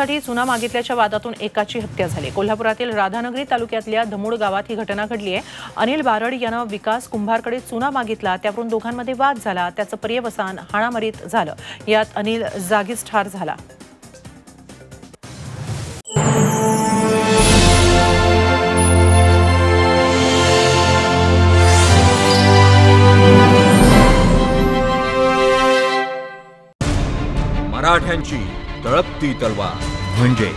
साठी चुना मागितल्याच्या वादातून एकाची हत्या झाली. कोल्हापुरातील राधानगरी तालुक्यातल्या धमुड गावात ही घटना घडली आहे अनिल बारड यानं विकास कुंभारकडे चुना मागितला त्यावरून दोघांमध्ये वाद झाला त्याचं पर्यवसान हाणामारीत झालं. यात अनिल जागीच ठार झाला. मराठ्यांची तळपती तलवार। म्हणजे